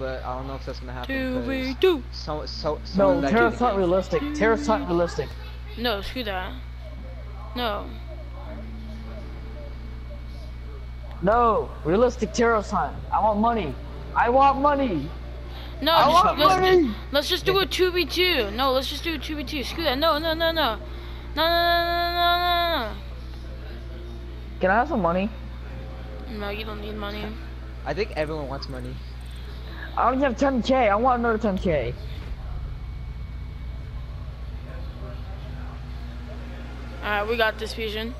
but I don't know if that's gonna happen. Two 'cause v two. So, so, No, someone that terrorist did hunt realistic. Terrorist hunt realistic. No, screw that. No. No, realistic terrorist hunt. I want money. I want money. No, I just, want let's, money. let's just do a 2v2. No, let's just do a 2v2. Screw that. No, no, no, no. No, no, no, no, no, Can I have some money? no. No, you don't need money. I think everyone wants money. I only have 10k. I want another 10k. Alright, we got this fusion.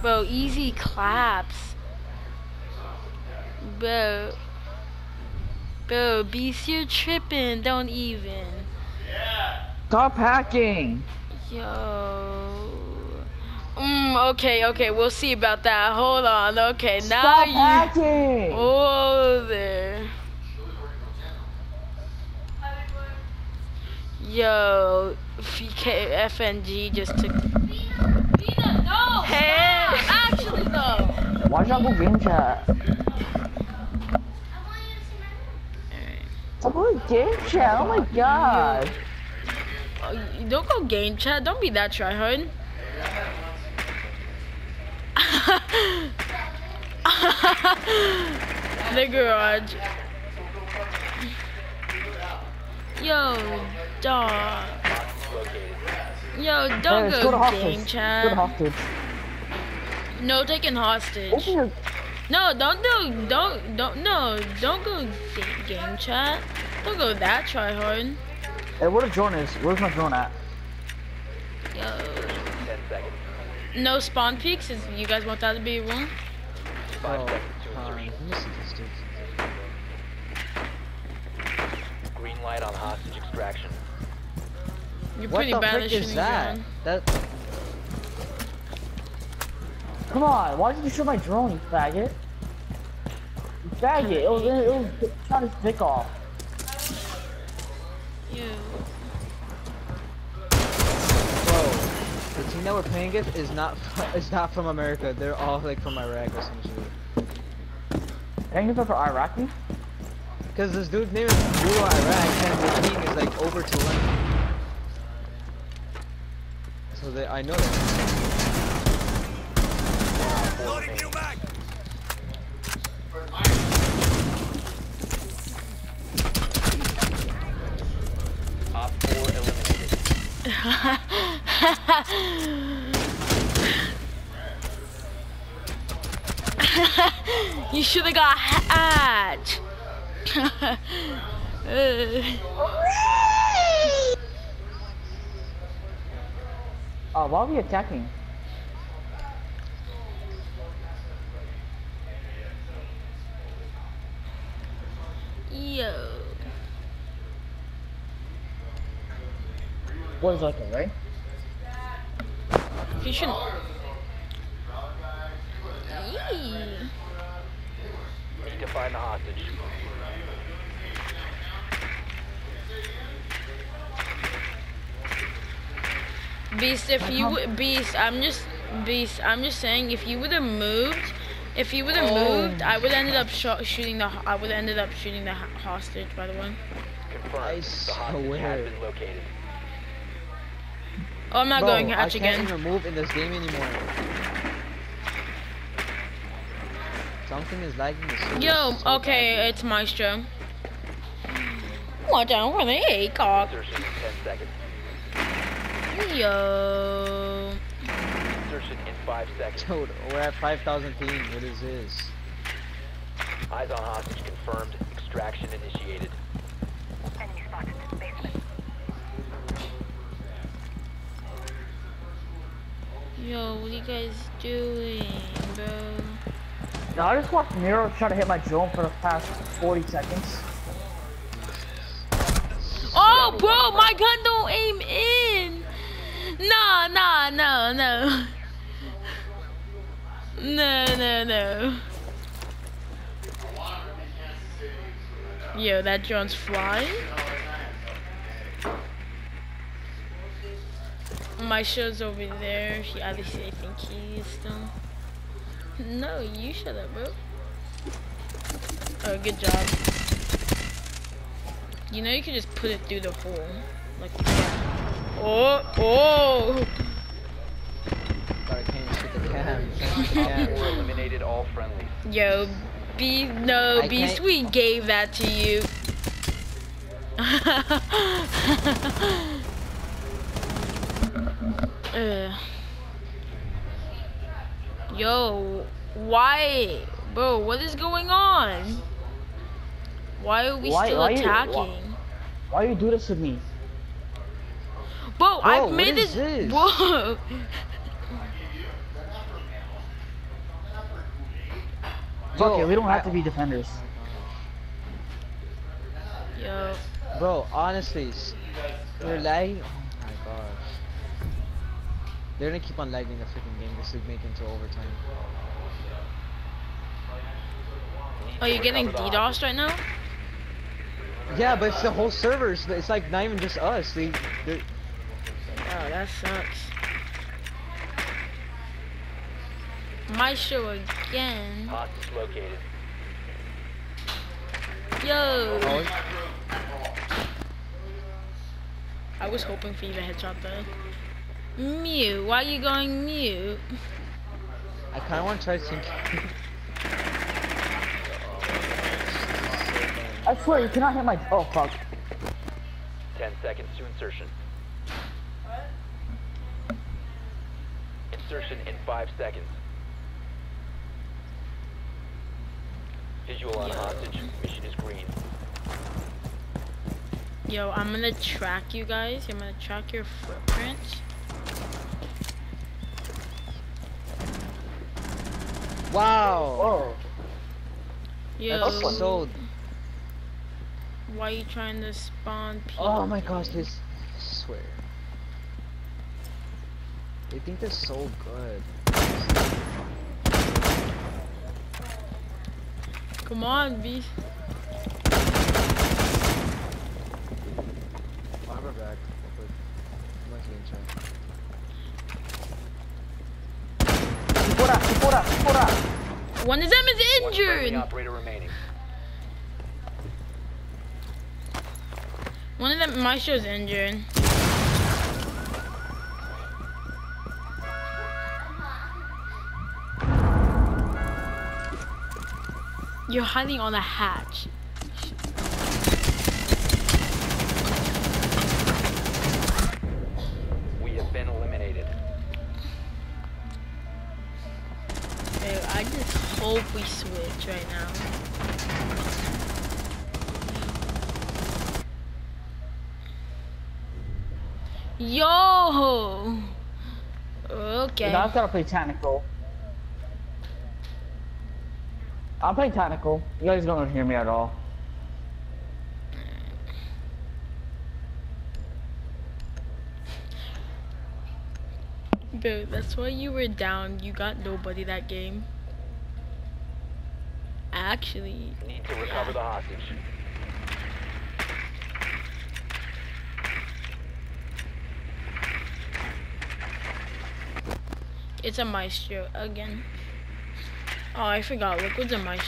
Bro, easy claps. Bro. Bro, beast, you're tripping. Don't even. Stop hacking. Yo. Mm, okay, okay, we'll see about that. Hold on. Okay, now Stop you. hacking. Oh, there. Yo, FK, FNG just took. no! Hey, actually, no! Why should I go game chat? Stop going game chat. Oh my god. Oh, you don't go game chat. Don't be that tryhard. the garage. Yo, dog. Yo, don't Hey, go, go to hostage. game Go to chat. hostage. No taking hostage. Open your. No, don't do, don't, don't, no, don't go ga- game chat. Don't go that tryhard. Hey, where the drone is? Where's my drone at? Yo. No spawn peaks. Is you guys want that to be a rule? Five Oh, seconds to fine. insertion. Let me see this dude. Green light on hostage extraction. You're What pretty the bad at frick shooting is that? drone. That Come on. Why did you shoot my drone, you faggot? You faggot. It was. It was trying to dick off. Ew. bro, the team that we're playing against is not fr- is not from America. They're all like from Iraq or some shit. Thank you for Iraqi. Cause this dude's name is Bruno Iraq and the team is like over to London. So they, I know that. Op 4 eliminated. you should have got hatch. Oh, why are we attacking? Yo. What is okay, right? You shouldn't. Eee. Need to find the hostage. Beast, if you uh-huh. Beast, I'm just, Beast, I'm just saying, if you would have moved, if you would have Oh. moved, I would have ended up sho shooting the, I would have ended up shooting the hostage. By the way. Confirmed. I the hostage swear. been located. Oh, I'm not Bro, going hatch I can't again. even move in this game anymore. Something is lagging. the Yo, so okay, it's Maestro. Watch out for the ACOG. Insertion in 10 seconds. Yo. Insertion in 5 seconds. Dude, we're at 5,000 ping. What is this? Eyes on hostage confirmed. Extraction initiated. Yo, what are you guys doing, bro? No, I just watched Nero try to hit my drone for the past 40 seconds. Oh, bro, my gun don't aim in. Nah, nah, no, no. No, no, no. Yo, that drone's flying. My show's over there. He, at least I think he is still. No, you shut up, bro. Oh, good job. You know you can just put it through the hole. Like Oh oh But I can't shoot the cam. Can't shoot the Op cam. 4 eliminated all friendlies. Yo, B no I Beast, can't- we gave that to you. Ugh. Yo, why, bro? What is going on? Why are we Why- still why you- attacking? why- Why you do this to me? Bro, oh, I've made is this. this? Whoa. Fuck Yo, it, we don't have I- to be defenders. Yo, Bro, honestly, they're lagging. Oh my gosh. They're gonna keep on lagging the freaking game just to make it into overtime. Oh, are you getting Recover the DDoS right now? Yeah, but it's the whole servers. It's like not even just us. They, they're, Oh, that sucks. My show again. Hostage located. Yo. I was hoping for you to headshot though. Mute. Why are you going mute? I kind of want to try to think. I swear, you cannot hit my. Oh fuck. 10 seconds to insertion. Insertion in 5 seconds. Visual on Yo. hostage. Mission is green. Yo, I'm gonna track you guys. I'm gonna track your footprint. Wow, Whoa. Yo, that's so. why are you trying to spawn oh people? Oh my gosh, this. I swear. They think they're so good. Come on, beast. Armor back. real quick. Monkey in chat. Fora, fora, fora. One of them is injured. One injured. operator remaining. One of them, my show's injured. You're hiding on a hatch. We have been eliminated. Dude, I just hope we switch right now. Yo! Okay. Now I've gotta play tactical. I'm playing tactical. You guys don't hear me at all. Dude, that's why you were down. You got nobody that game. Actually, Need to recover the hostage. it's a maestro again. Oh, I forgot. Liquid's a my man.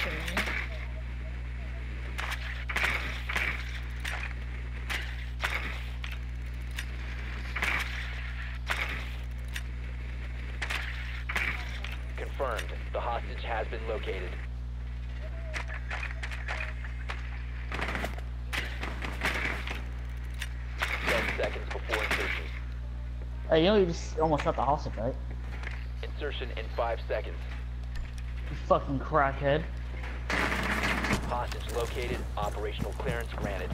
Confirmed. The hostage has been located. Ten seconds before insertion. Hey, you know you just almost shot the hostage, right? Insertion in five seconds. Fucking crackhead. Hostage located. Operational clearance granted.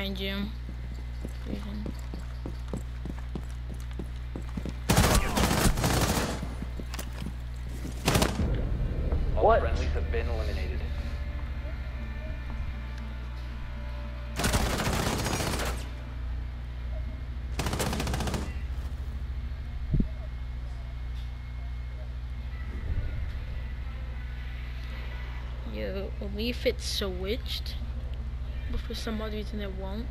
Behind you. Ethan. All What? friendlies have been eliminated. Yo, only if it's switched. For some odd reason it won't.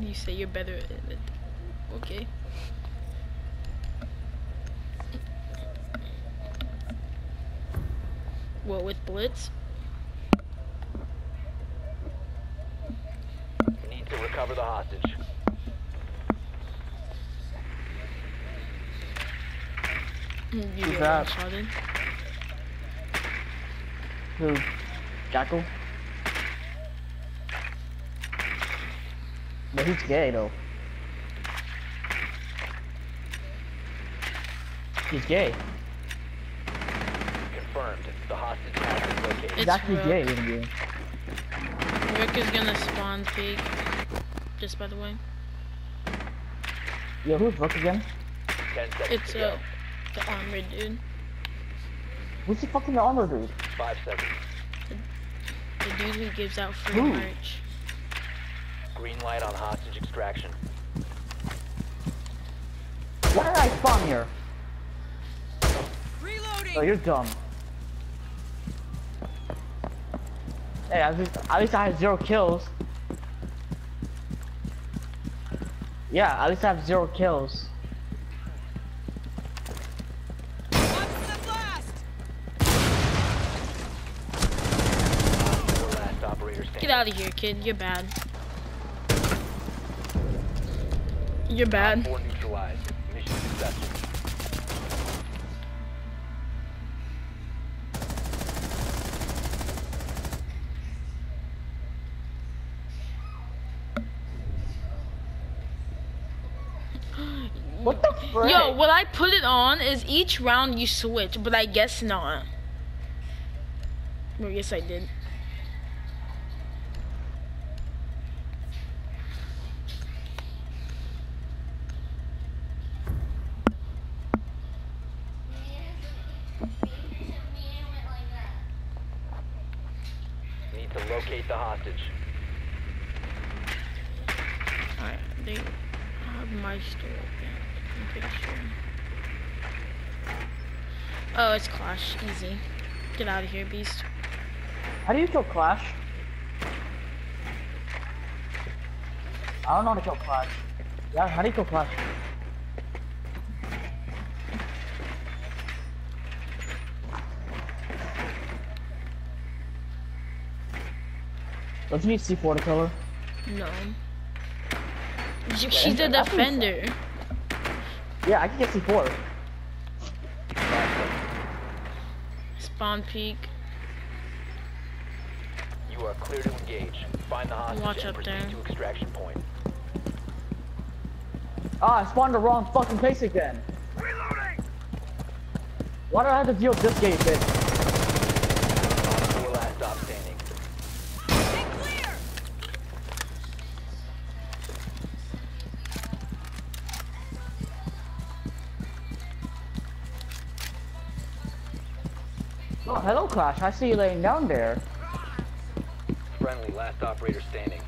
You say you're better at it. Okay. What with Blitz? Need to recover the hostage. You Who's that? one-shotted. Who? Jackal? But he's gay though. He's gay. Confirmed. The hostage has been located. He's It's actually Rook. gay in the game. Rick is gonna spawn peek. Just by the way. Yo, who's Rook again? Ten seconds It's to uh, go. The armored dude. Who's the fucking armor dude? Five seconds. The dude who gives out free Who? merch. Green light on hostage extraction. Why did I spawn here? Reloading. Oh, you're dumb. Hey, at least, at least I had zero kills. Yeah, at least I have zero kills. Out of here, kid. You're bad. You're bad. Four neutralized. Mission successful. What the frick? Yo, what I put it on is each round you switch, but I guess not. Well, yes, I did. Need to locate the hostage. Alright, they have my store open. I'm pretty sure. Oh, it's Clash. Easy. Get out of here, beast. How do you kill Clash? I don't know how to kill Clash. Yeah, how do you kill Clash? Don't you need C4 to kill her? No. She- She's a I defender. Yeah, I can get C4. Spawn peek. You are clear to engage. Find the hostage Watch and up proceed there. to extraction point. Ah, I spawned the wrong fucking place again. Reloading! Why do I have to deal with this game, bitch? Clash. I see you laying down there. Friendly, last operator standing.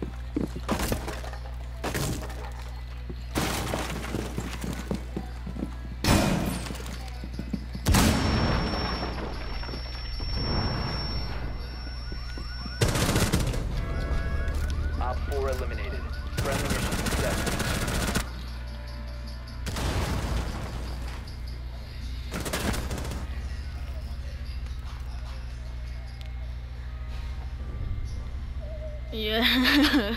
Yeah.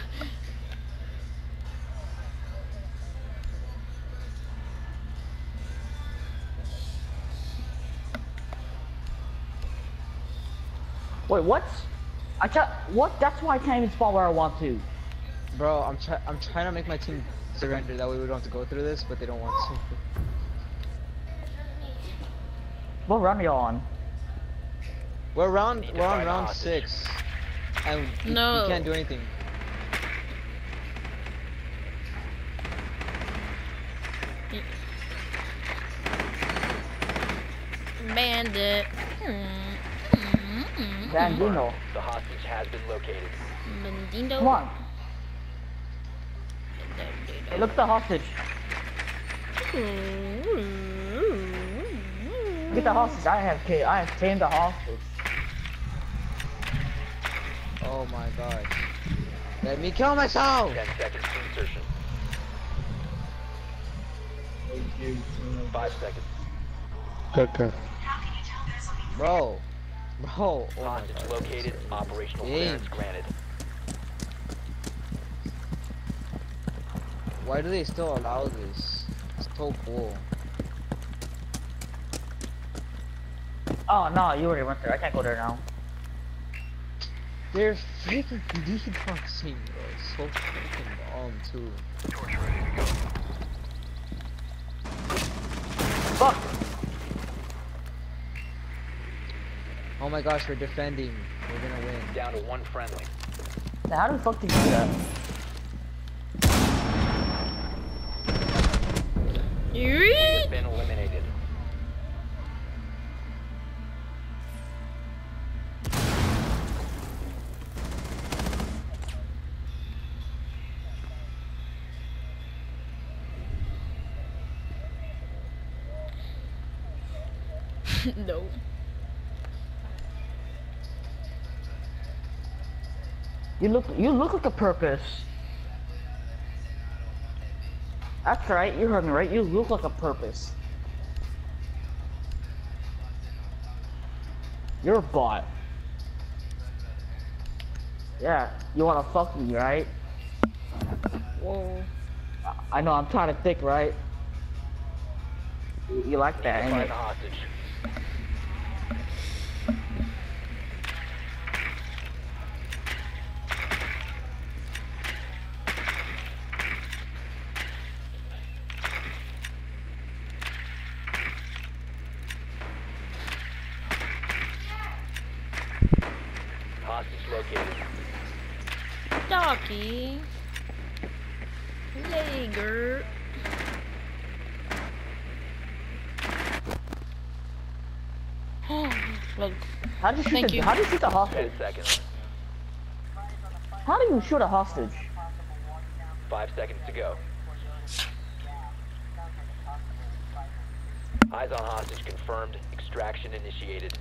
Wait, what? I can't. What? That's why I can't even spawn where I want to. Bro, I'm try I'm trying to make my team surrender. That way we don't have to go through this, but they don't want to. What round are you on? We're round. We're on round hostage. six, and No. we can't do anything. Bandit. Bandino. The hostage has been located. Bandito. Come on. Hey, look at the hostage. Look at the hostage. I have ca- I have tamed the hostage. Oh my gosh. Let me kill myself. Ten seconds to insertion. Five seconds. Okay. Bro. Bro. Oh my god. located. Operational Game. clearance granted. Why do they still allow this? It's so cool. Oh no, you already went there. I can't go there now. They're freaking deboxing, bro. It's so freaking bomb too. Fuck. Oh my gosh, we're defending. We're gonna win. Down to one friendly. Now, how the fuck did you do that? Has been eliminated. No. You look you look like a purpose. That's right, you heard me right. You look like a purpose. You're a bot. Yeah, you wanna fuck me, right? Whoa. I- I know I'm kinda thick, right? You, you like that, Find ain't the it? hostage. Hostage located. Docky. Lager. Look, How do you shoot Thank the, you. How do you shoot the Ten hostage? seconds. How do you shoot a hostage? Five seconds to go. Eyes on hostage confirmed. Extraction initiated.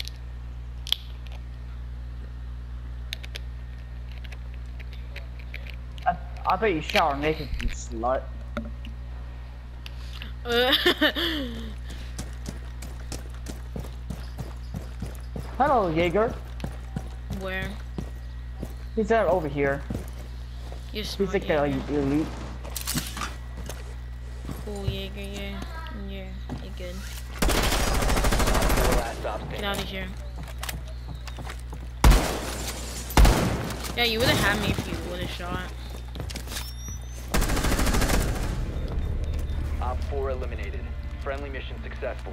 I, I bet you shower naked, you slut. Hello, Jaeger. where? He's out over here. You're He's smart. like the Jaeger. elite. Cool, Jaeger, yeah. Yeah, you're good. Four last stop Get out of here. Yeah, you would have had me if you would have shot. Op 4 eliminated. Friendly mission successful.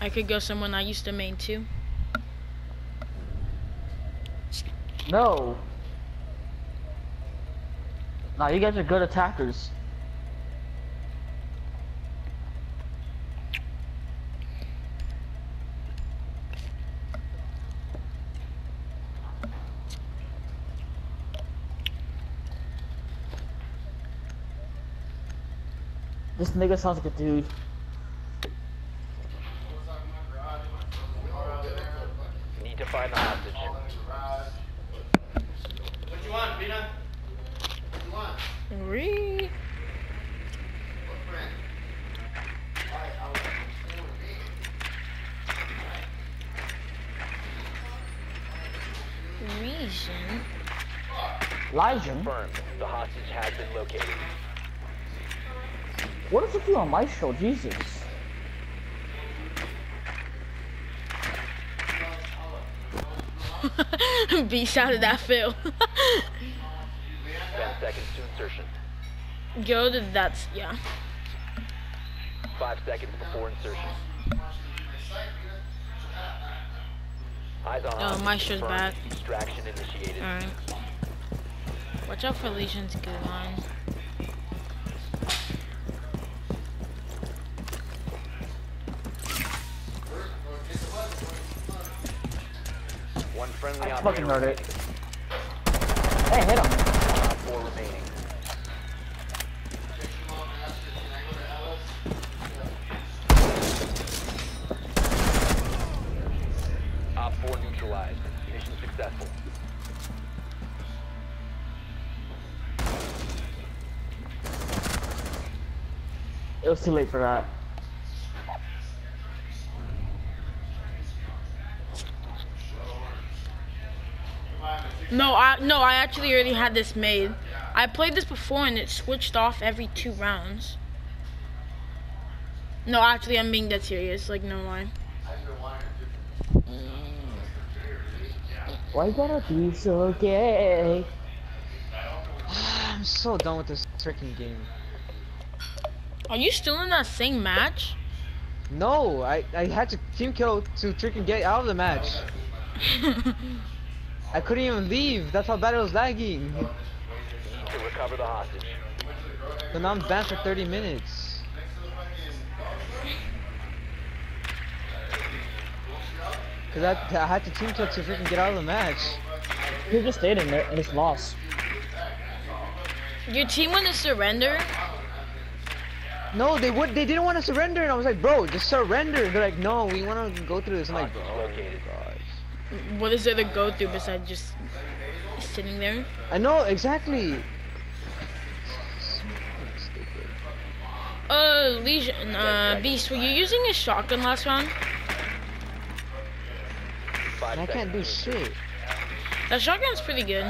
I could go someone I used to main too. No. Nah, you guys are good attackers. This nigga sounds like a dude. Need to find the hostage. What you want, Pina? What you want? Re. What friend? Alright, I'll let you stay with me. Reason. Elijah? Confirmed. The hostage has been located. What is with you on my show? Jesus. Beast, how did that feel? 10 seconds to insertion. Go to that's yeah. 5 seconds before insertion. Eyes on Oh, my show's confirmed. back. Extraction initiated. Alright. Watch out for Legion's good line. Friendly I fucking heard it. Hey, hit him. Top four remaining. Op 4 neutralized. Mission successful. It was too late for that. No, I no, I actually already had this made. I played this before and it switched off every two rounds. No, actually, I'm being dead serious. Like no lie. Why you gotta be so gay? I'm so done with this freaking game. Are you still in that same match? No, I, I had to team kill to freaking get out of the match. I couldn't even leave. That's how bad it was lagging. To recover the hostage. So now I'm banned for 30 minutes. Cause I, I had to team kill to freaking get out of the match. You just stayed in there and just lost. Your team went to surrender. No, they would. They didn't want to surrender, and I was like, bro, just surrender. They're like, no, we want to go through this. I'm like, Hostage bro, located. gosh. What is there to go through besides just sitting there? I know exactly. Stupid. Uh, Legion, uh, Beast, were you using a shotgun last round? I can't do shit. That shotgun's pretty good.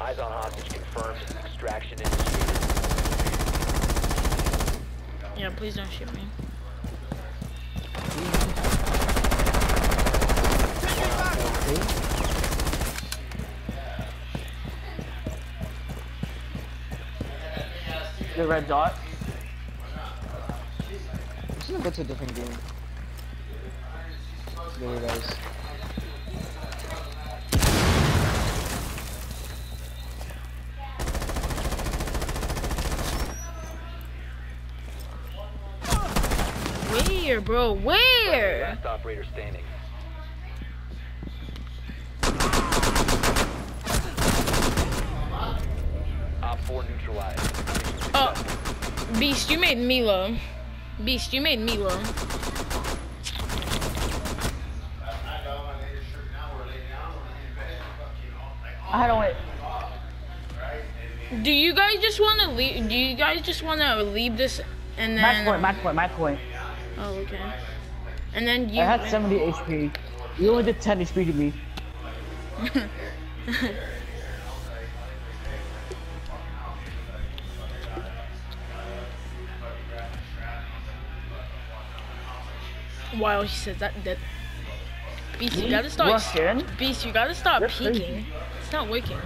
Eyes on hostage confirmed. Extraction initiated. Yeah, please don't shoot me. The red dot. I'm just gonna go to a different game. There guys. Where, bro? Where? Last operator standing. Op 4 neutralized. Mission Oh, successful. Beast, you made Milo. Beast, you made Milo. I I need a shirt now, we're laying down, we're in bed, fuck, you know, like, I don't wait. Do you guys just want to leave? Do you guys just want to leave this and Match then? point, match point, match point. Oh, okay. And then you. I had 70 HP. You only did 10 HP to me. While he says that, that. Beast, you gotta start. Russian? Beast, you gotta stop You're crazy. peeking. It's not working.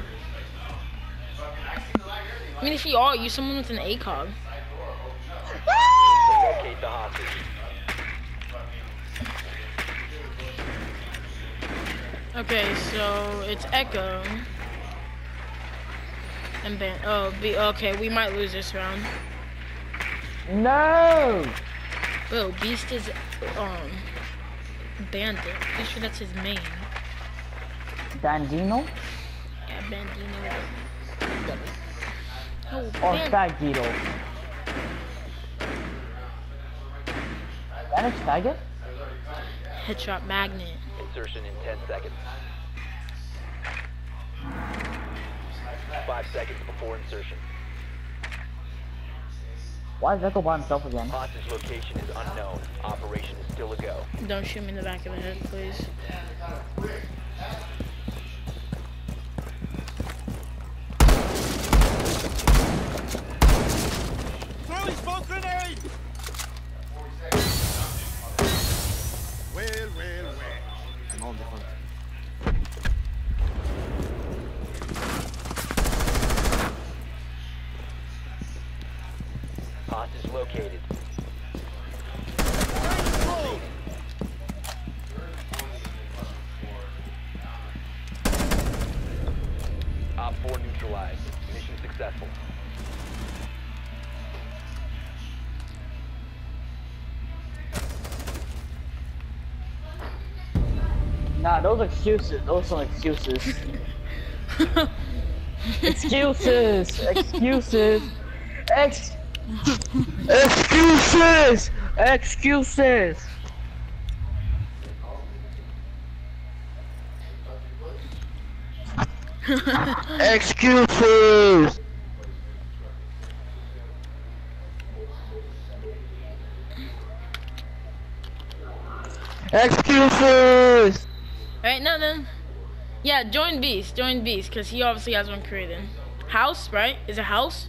I mean, if you are, use someone with an ACOG. Locate the hostage. Okay, so it's Echo. And Ban. Oh, be okay. We might lose this round. No! Bro, Beast is um Bandit. Pretty sure that's his main. Bandino? Yeah, Bandino. Oh, Or Ban- Stagito? That is Stagit? Headshot Magnet. Insertion in 10 seconds. Five seconds before insertion. Why did Echo by himself again? Hostage location is unknown. Operation is still a go. Don't shoot me in the back of the head, please. Throw his bolt grenade! Well, well, well. I'm on the hunt. Located. Op 4 neutralized. Mission successful. Nah, those excuses. Those some excuses. excuses. Excuses. Ex. Excuses. Excuses. Excuses. Excuses. Alright, no, no. Yeah, join Beast. Join Beast, because he obviously has one created. House, right? Is it house?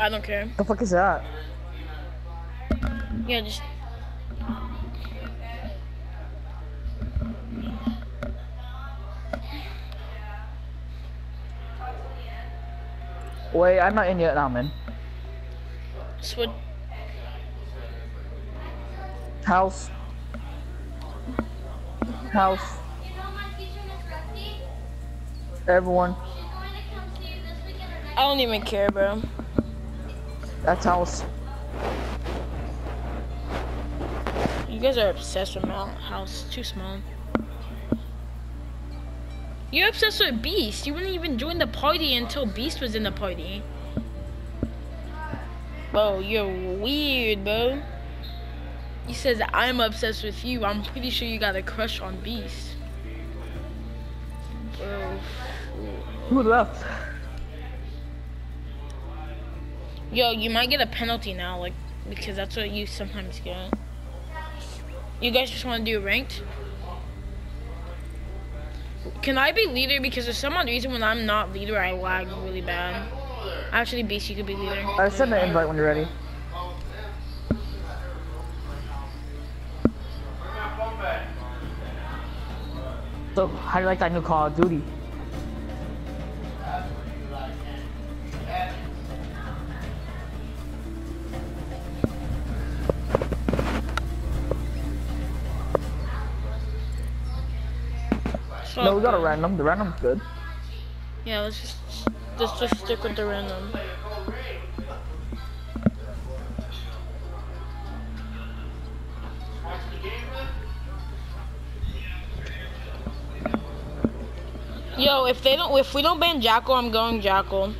I don't care. The fuck is that? Yeah, just Wait, I'm not in yet. Now I'm in. switch. House. House. You know my teacher, Miss Rusty? Everyone. She's going to come see you this weekend or next I don't even care, bro. That's house. You guys are obsessed with Mount House. Too small. You're obsessed with Beast. You wouldn't even join the party until Beast was in the party. Bro, you're weird, bro. He says I'm obsessed with you. I'm pretty sure you got a crush on Beast. Bro. Who left? Yo, you might get a penalty now, like, because that's what you sometimes get. You guys just want to do ranked? Can I be leader? Because for some odd reason, when I'm not leader, I lag really bad. Actually, Beast, you could be leader. I send an invite when you're ready. So, how do you like that new Call of Duty? We got a random. The random's good. Yeah, let's just let's just stick with the random. Yo, if they don't, if we don't ban Jackal, I'm going Jackal.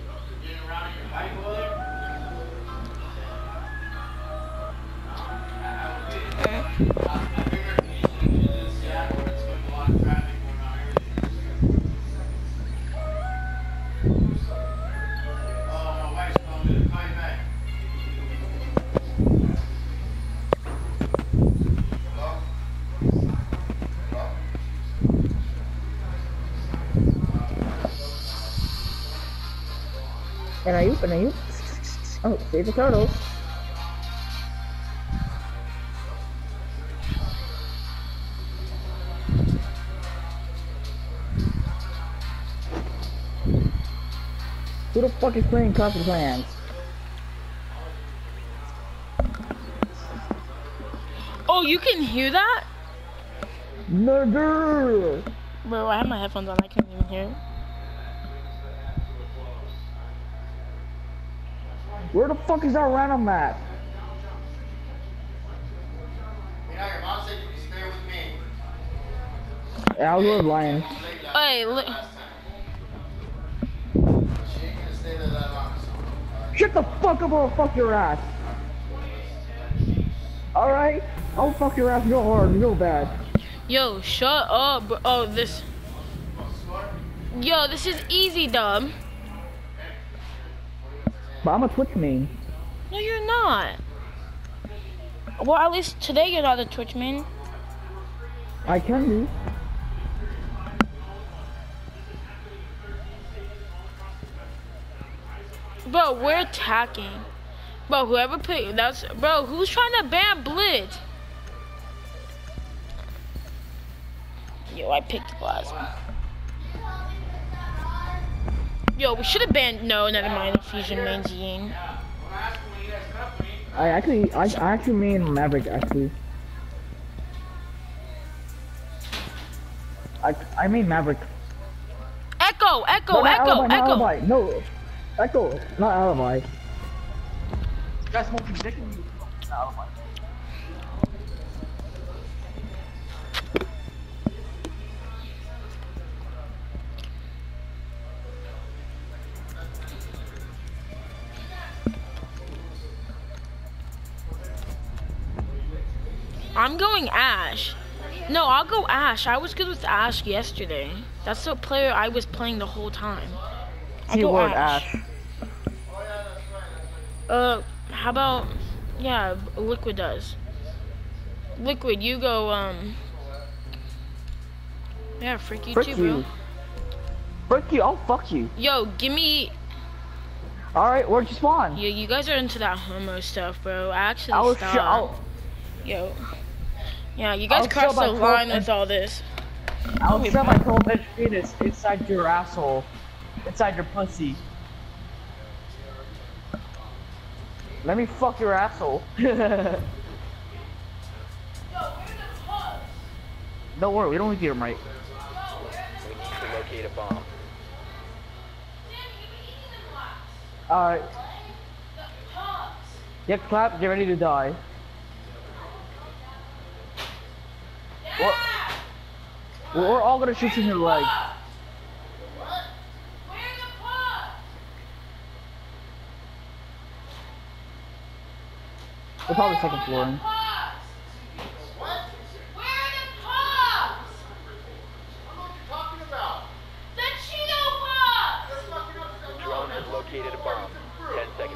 And I oop and I oop. Oh, save the turtles. Who the fuck is playing of Clans? Oh, you can hear that? Nigger! Bro, I have my headphones on. I can't even hear it. Where the fuck is that random at? You know, your mom said you could stay with me. Yeah, go with Lion. Hey, look. She ain't gonna stay there that long, so. Shut the fuck up or I'll fuck your ass. Alright? I'll fuck your ass real hard, real bad. yo, shut up. Bro. Oh, this. Yo, this is easy, dub. But I'm a Twitch main. No, you're not. Well, at least today you're not a Twitch main. I can be. Bro, we're attacking. Bro, whoever put that's bro, who's trying to ban Blitz? Yo, I picked Plasma. Yo, we should have banned no, never mind. Fusion mains Ying. I actually, I, I actually mean Maverick actually. I, I mean Maverick. Echo, Echo, No, Echo, alibi, Echo. alibi. No, Echo, not alibi. That's smoking dick in you. Not alibi. I'm going Ash. No, I'll go Ash. I was good with Ash yesterday. That's the player I was playing the whole time. I'll go Ash. Ash. Uh, how about yeah, Liquid does. Liquid, you go. Um. Yeah, freak you Frick too, bro. Frick you, I'll fuck you. Yo, give me. Alright, where'd you spawn? Yo, you guys are into that homo stuff, bro. I Actually, I'll, sh- stop. I'll, Yo. Yeah, you guys I'll crossed the line with all this. I'll shove my cold edge penis inside your asshole. Inside your pussy. Let me fuck your asshole. Don't worry, we don't need to get him right. We need to locate a bomb. Alright. Get clapped, get ready to die. We're, we're all gonna shoot you in the leg. We're probably second seconds.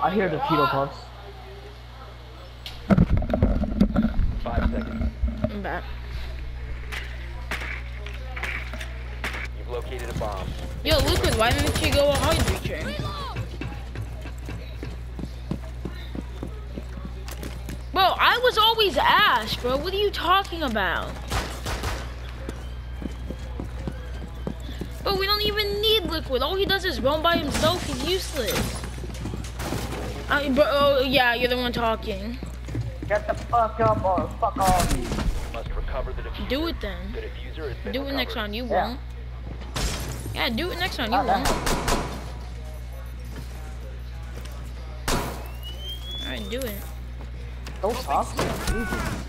I hear the. Cheeto Puffs. Five seconds. I'm back. Located a bomb. Yo, Liquid, why didn't you go a hard train? Bro, I was always Ash, bro. What are you talking about? Bro, we don't even need Liquid. All he does is roam by himself. He's useless. I, bro, oh, yeah, you're the one talking. Get the fuck up or fuck off. You must recover the defuser. Do it then. The defuser Do it next round. You Yeah. won't. Yeah, do it next round. You Not won't. Alright, do it. Don't talk. Jesus.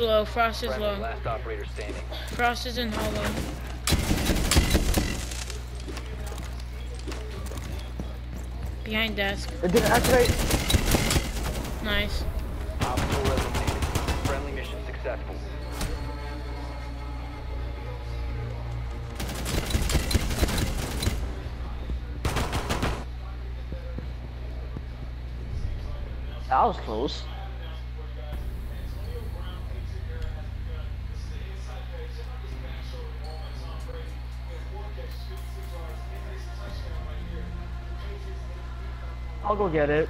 He's low. Frost is low. last operator standing. Frost is in hollow. Behind desk. It didn't activate. Nice. Op four eliminated. Friendly mission successful. That was close. go get it.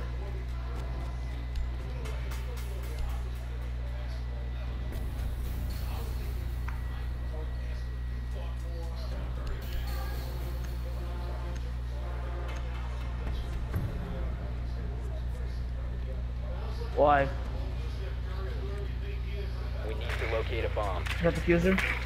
Why? We need to locate a bomb. Got the fuser?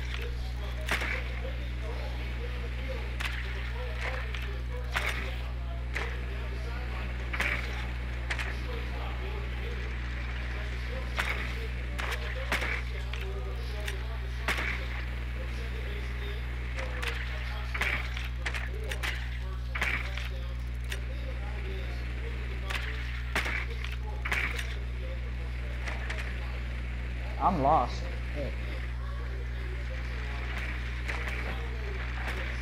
I'm lost.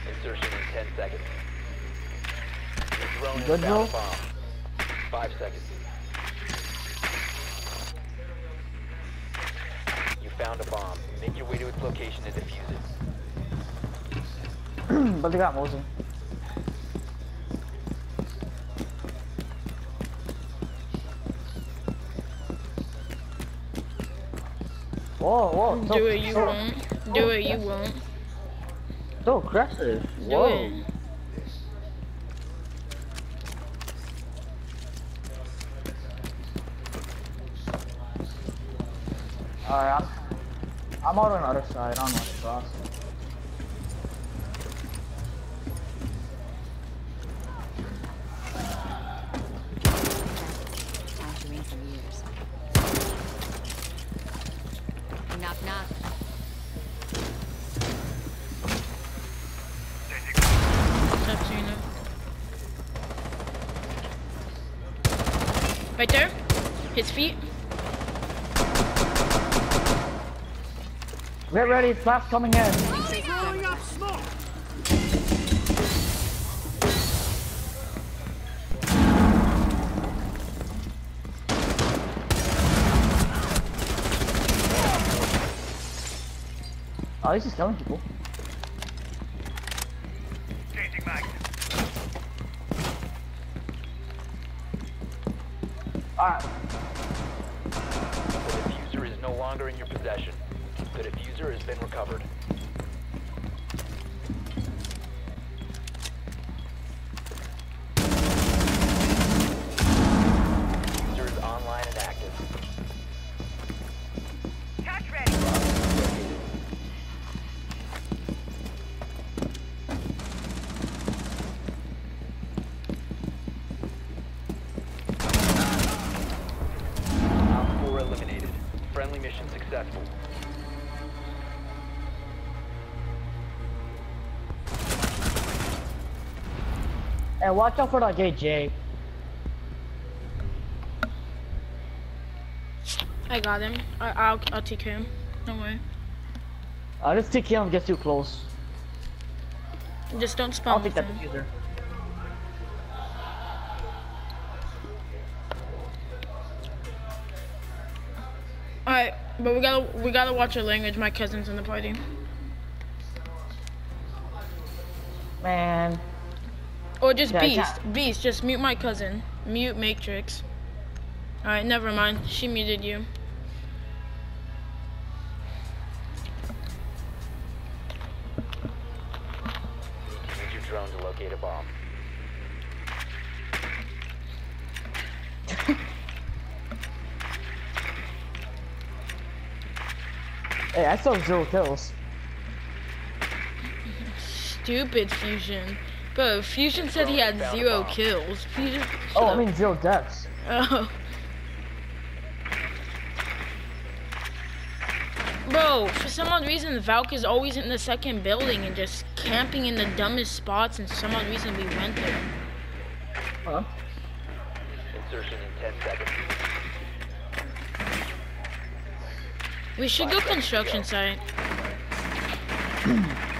Insertion in 10 seconds. Drone Good, a bomb. Five seconds. You found a bomb. Make your way to its location and defuse it. but they got Mosin. Whoa, whoa, so, Do it, you won't. Do it, you won't. so aggressive. Do it. Alright, I'm, I'm out on the other side, I don't know what to cross. Ready, flash coming in. Oh, he's just killing people. Alright, watch out for that Jay. I got him. I, I'll, I'll take him. Don't worry. Uh, this TK gets too close. Just don't spawn. I'll take that defuser. Alright, but we gotta we gotta watch our language. My cousin's in the party. Or just Yeah, Beast. can't- Beast, just mute my cousin. Mute Matrix. Alright, never mind. She muted you. Use your drone to locate a bomb. hey, I still have zero kills. Stupid Fusion. Bro, Fusion said he had zero kills. Fusion. Oh, I shut mean zero deaths. Oh. Bro, for some odd reason, Valk is always in the second building and just camping in the dumbest spots, and some odd reason we went there. Huh? Insertion in 10 seconds. We should go construction site.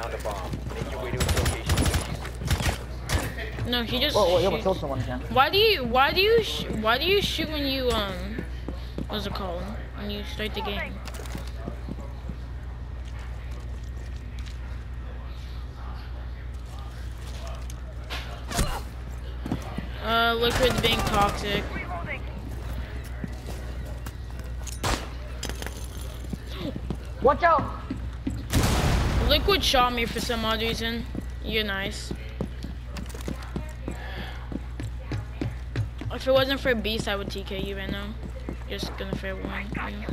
You found a bomb. Make your way to its location and defuse it. No, he just. Whoa, whoa, you almost killed someone again. Why do you why do you sh why do you shoot when you um what's it called when you start the game? Uh, liquid's being toxic. Watch out! Liquid shot me for some odd reason. You're nice. If it wasn't for a Beast, I would TK you right now. Just gonna fair warn you.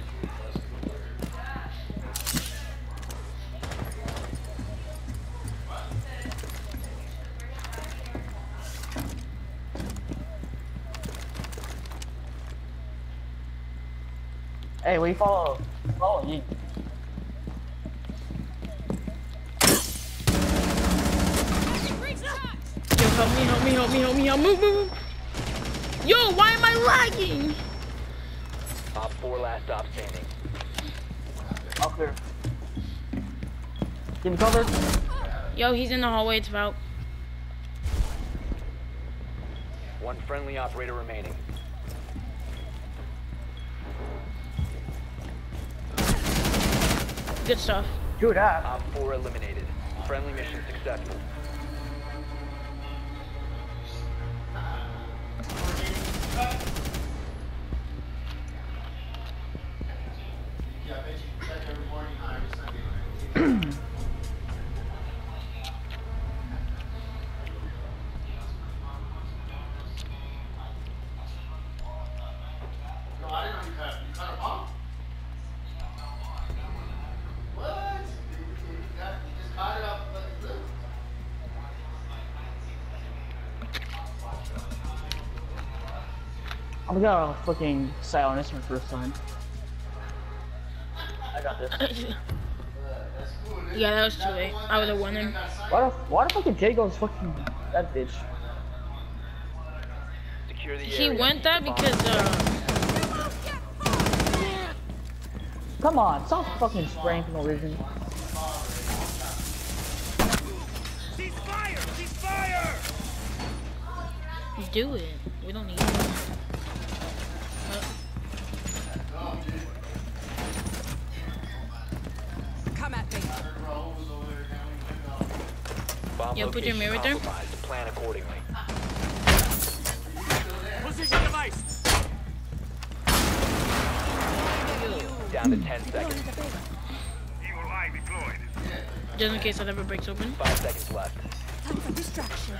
Hey, we follow. Follow me. Help me, help me, help me, help me, help me, move, move, move. Yo, why am I lagging? Op 4 last stop standing. Up here. Give me cover. Yo, he's in the hallway, it's about. One friendly operator remaining. Good stuff. Do that. Op 4 eliminated. Friendly mission successful. I'm gonna fucking silent instrument first time. I got this. yeah, that was too late. I would have won him. Why the why the fucking Jay fucking that bitch? Secure the He area. went that because, uh, Come on, stop fucking spraying for no reason. do it. We don't need it. Bomb Yo, put your mirror there. Plan accordingly. Down to 10 seconds. Just in case that ever breaks open. 5 seconds left. Time for distraction.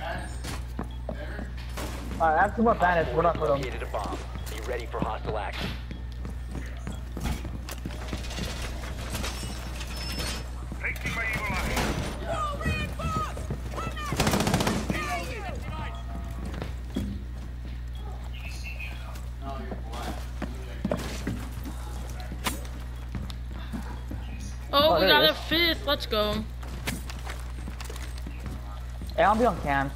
Alright, I have two more bandits. We're not for them. Located a bomb. Be ready for hostile action. Oh, Oh, we got a is. fifth. Let's go. Hey, I'll be on cam.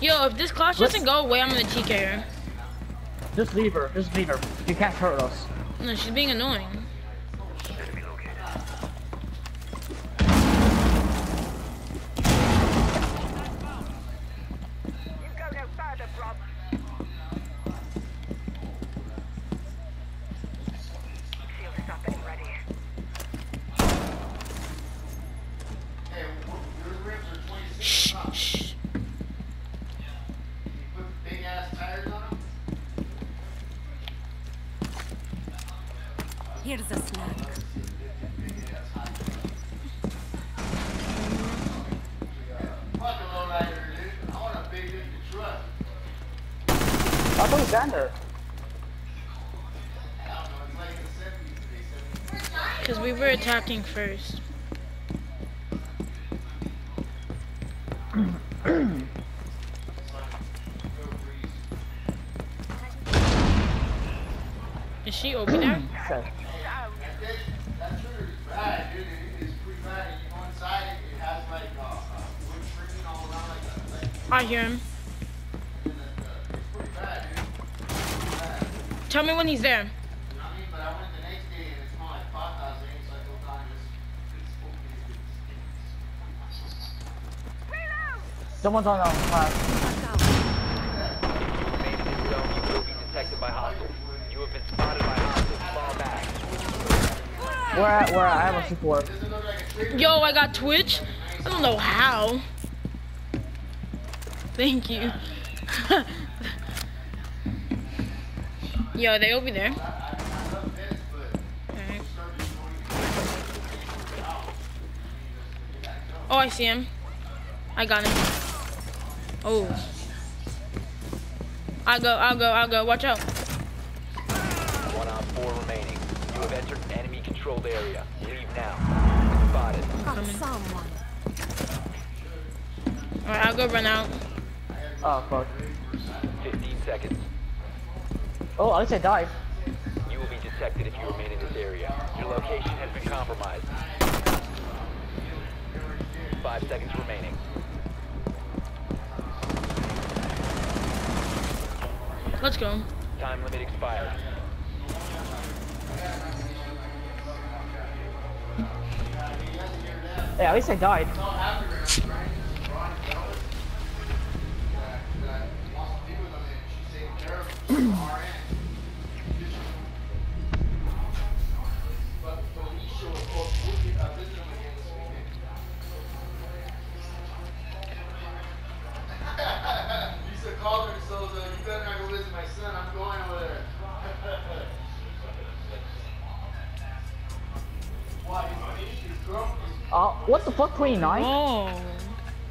Yo, if this clash Let's- doesn't go away, I'm gonna TK her. Just leave her. Just leave her. You can't hurt us. No, she's being annoying. him. and the, the, it's pretty bad, dude. Pretty bad. Tell me when he's there. You know what I mean? But I went the next day and it smelled like pot thousand, so I go down and just it's open. Someone's on the class. Where at? Where at? I have a support. Yo, I got Twitch. I don't know how. Thank you. Yo, they over there? Oh, I see him. I got him. Oh. I'll go, I'll go, I'll go. Watch out. One on four remaining. You have entered enemy controlled area. Leave now. Spotted. Got Coming. someone. Alright, I'll go run out. Oh fuck. 15 seconds. Oh, at least I died. You will be detected if you remain in this area. Your location has been compromised. Five seconds remaining. Let's go. Time limit expired. Yeah, at least I died. Uh, what the fuck, 29? Oh,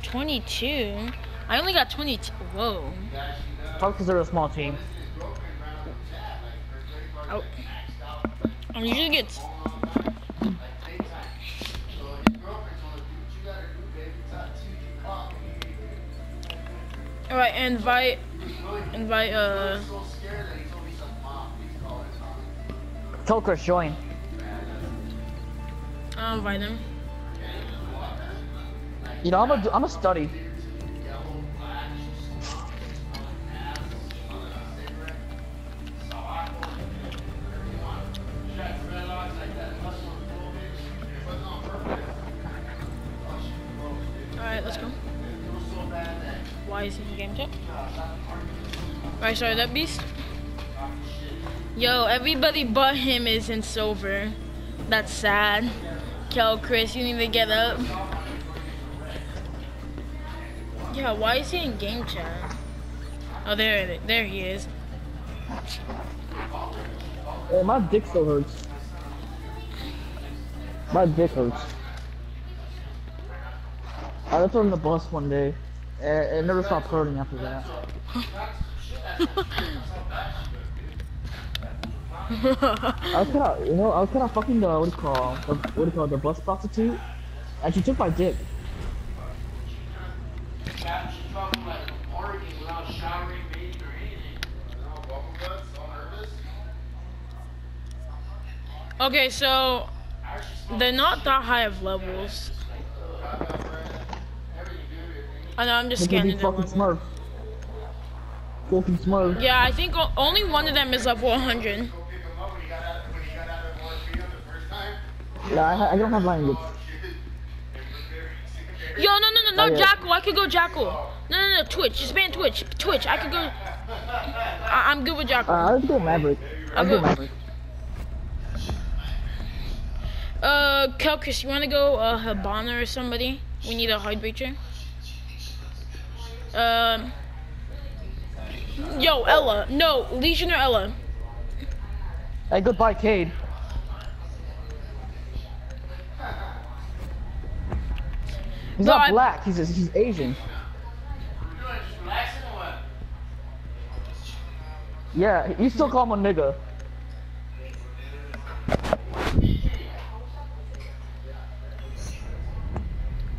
22. I only got 22. Whoa. Probably because they're a small team. Oh. I usually get. So his girlfriend told him, do what you gotta do, baby. Talk to you, you call me. Alright, invite. Invite, uh. So scared that he told me something, mom. Please call her, Tommy. Tell Chris, join. I'll invite him. You know, I'm do- I'm gonna study. Alright, let's go. Why is he game chat? Alright, sorry, that beast. Yo, everybody but him is in silver. That's sad. Kel, Chris, you need to get up. Yeah, why is he in game chat? Oh, there, there he is. Oh, my dick still hurts. My dick hurts. I left on the bus one day. and It never stopped hurting after that. I was kinda, you know, I was kinda fucking the, what do you call, the, what do you call, the bus prostitute. And she took my dick. Captain trouble like Oregon without showering, bathing, or anything. You bubble butts, all nervous. okay, so they're not that high of levels. I know, I'm just Look at scanning these fucking level. smurf. Fucking smurf. Yeah, I think only one of them is level 100. Go pick him up when he got out, when he got out of Orpheum the first time. Yeah, I, I don't have language. Yo, no, no, no, no. Jackal. I could go Jackal. No, no, no, Twitch. Just ban Twitch. Twitch. I could go. I- I'm good with Jackal. Uh, let's go Maverick. I'll go Maverick. Uh, Kelkris, you wanna go uh Hibana or somebody? We need a hard breacher. Um. Yo, Ela. No, Lesion or Ela. Hey, goodbye, Kaid. He's No, not I- black. He's he's Asian. You doing? Just relaxing or what? Yeah, you still call him a nigga.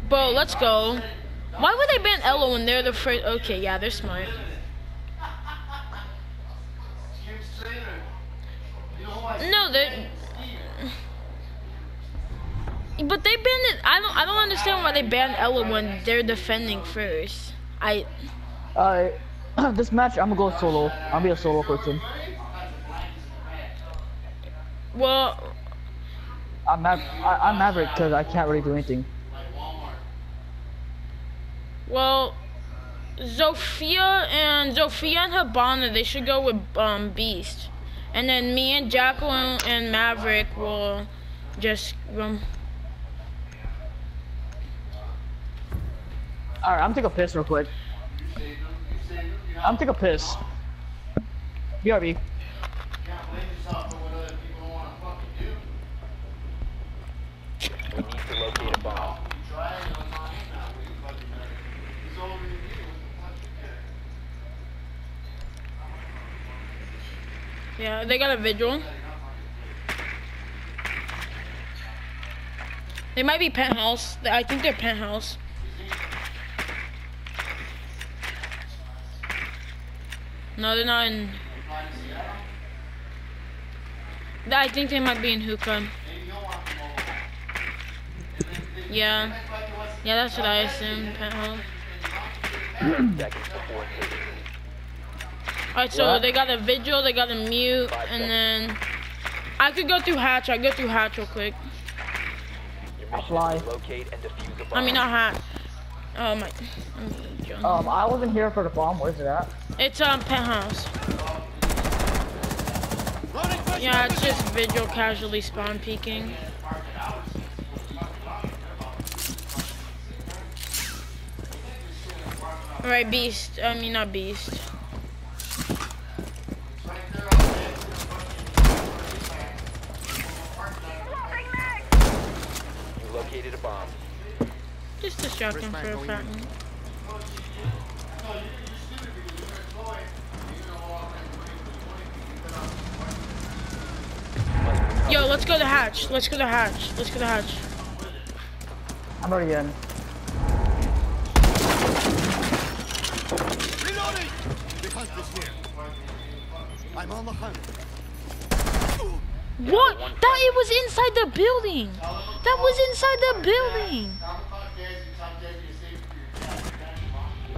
Bro, let's go. Why would they ban Ela when they're the first? Okay, yeah, they're smart. Jim Strainer. You know who I No, they. But they banned it. I don't. I don't understand why they banned Ela when they're defending first. I. Alright, this match I'm gonna go solo. I'll be a solo person. Well, I'm Mav- I- I'm Maverick because I can't really do anything. well, Zofia and Zofia and Hibana they should go with um Beast, and then me and Jacqueline and, and Maverick will just um. Alright, I'm take a piss real quick. I'm take a piss. BRB. Yeah, they got a vigil. They might be penthouse. I think they're penthouse. No, they're not in. I think they might be in hookah. Yeah. Yeah, that's what I assume. Penthouse. Ten seconds before insertion. Alright, so What? they got a vigil, they got a mute, Five and seconds. then I could go through hatch. I go through hatch real quick. I'll fly. is to locate and defuse a bomb. I mean, not hatch. Oh my. I'm. Um, I wasn't here for the bomb. Where's it at? It's um penthouse. Yeah, it's just vigil casually spawn peeking. Alright, beast. I mean, not beast. You located a bomb. Just distract him for a second. Yo, let's go to hatch. Let's go to hatch. Let's go to hatch. I'm already in. Reloading! The hunt is here. I'm on the hunt. What? That it was inside the building. That was inside the building.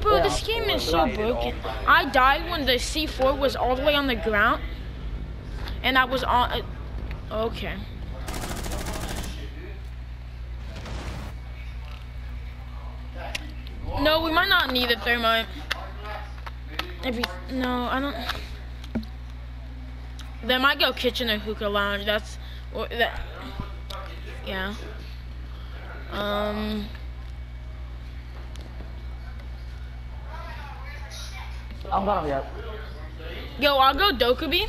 Bro, this game is so broken. I died when the C4 was all the way on the ground, and I was on. Okay. No, we might not need a thermite. If we, no, I don't. They might go kitchen or hookah lounge. That's or that. Yeah. Um. I'm gonna yet. Yo, I'll go Dokkaebi.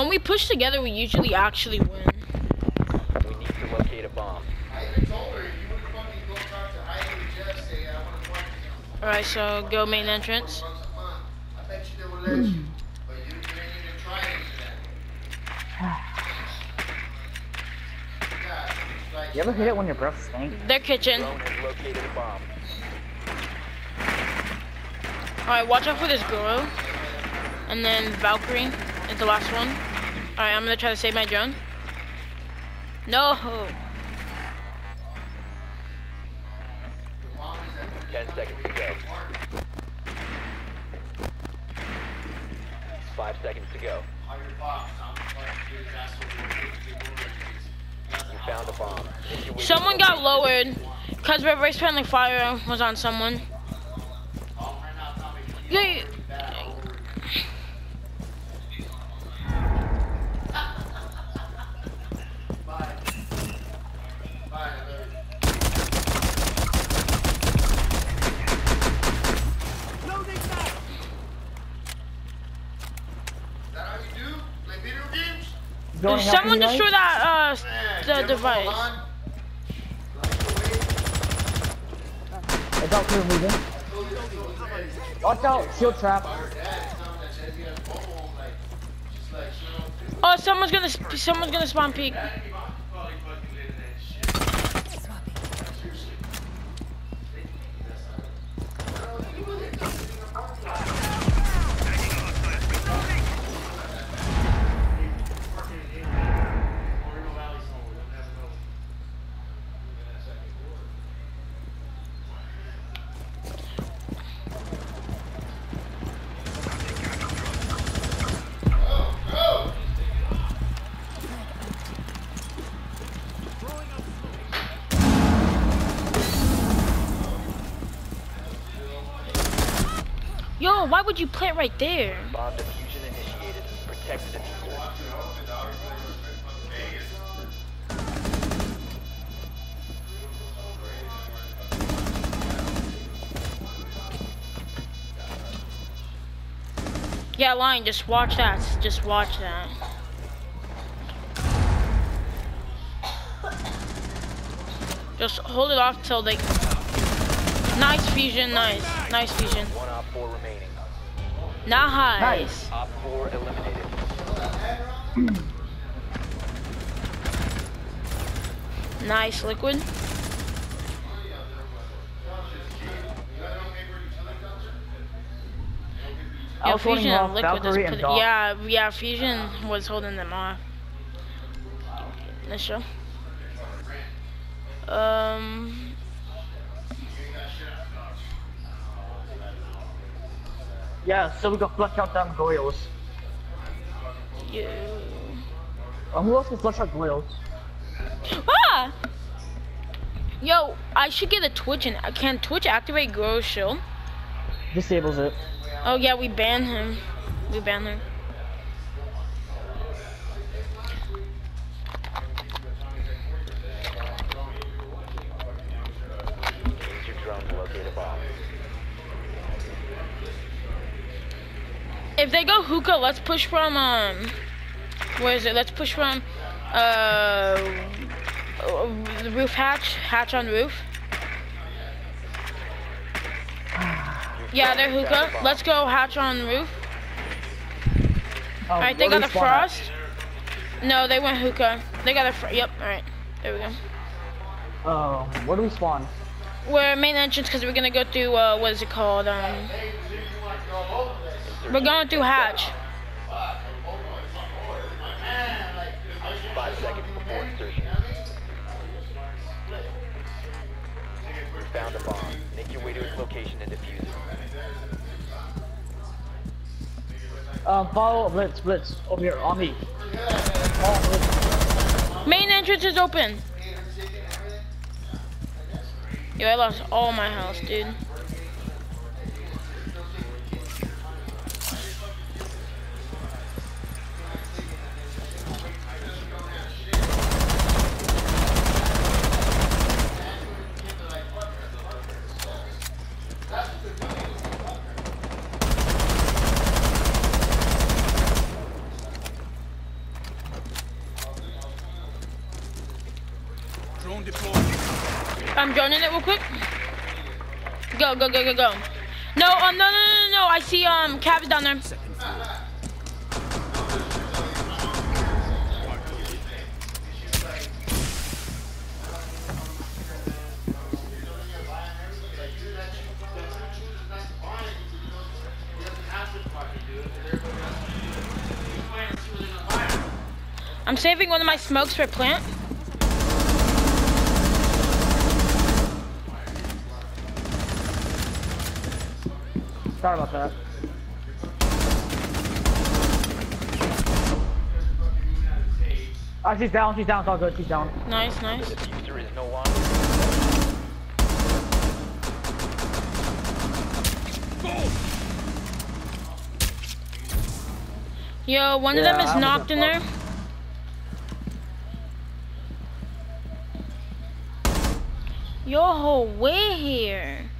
When we push together, we usually actually win. We need to locate a bomb. Alright, so go main entrance. I bet you they will let you. But you, you ain't even try any of that. You ever hit it when your breath stinks? Their kitchen. Drone has located a bomb. Alright, watch out for this Goyo. And then Valkyrie is the last one. Alright, I'm gonna try to save my drone. No! Ten seconds to go. Five seconds to go. You found a bomb. Make your way to Someone got lowered because reverse friendly fire was on someone. Yeah, someone you guys? destroy that uh Man, the never device. hold on. It's out here moving. Watch out, shield trap. Oh, someone's gonna someone's gonna spawn peek. would you plant right there? Bomb diffusion initiated. Protect the. Yeah, line. Just watch that. Just watch that. Just hold it off till they... Nice fusion, nice. Nice fusion. One four remaining. Nice. Nice. Op four eliminated. Nice liquid. Yeah, fusion and liquid is Valkyrie pretty, yeah, yeah, fusion was holding them off. Let's show. Um, Yeah, so we got flush out them goils. you. Um, who else can flush out goils? Ah! Yo, I should get a Twitch and can Twitch activate Grow Shield? Disables it. Oh yeah, we ban him. We ban him. Let's push from um, where is it? Let's push from uh, the roof hatch, hatch on roof. Yeah, they're hookah. Let's go hatch on roof. Um, Alright, they got a frost. No, they went hookah. They got a fr- yep. All right, there we go. Oh, where do we spawn? We're main entrance because we're gonna go through uh, what is it called? Um, we're going through hatch. Found a bomb. Make your way to its location and defuse it. Um, follow Blitz, Blitz, over here, on me. Oh, Main entrance is open. Yo, I lost all my health, dude. Go, go, go, go, go. No, um, no, no, no, no, no. I see, um, cabs down there. I'm saving one of my smokes for a plant. Sorry about that. Ah, she's down, she's down, it's all good, she's down. Nice, nice. The defuser is no longer. Yo, one of them is knocked in there. Yo, we're here.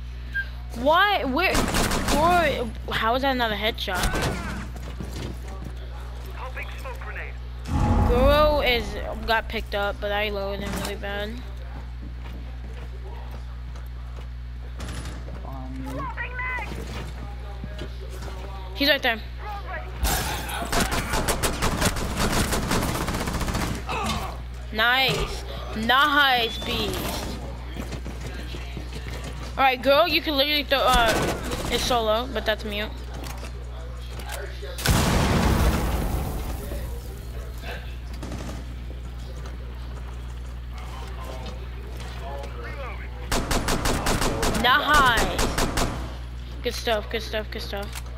Why? Where? Where? How is that another headshot? Guru is got picked up, but I lowered him really bad. He's right there. Nice. Nice beast. Alright, girl, you can literally throw, uh, it's solo, but that's mute. Nice. Good stuff, good stuff, good stuff.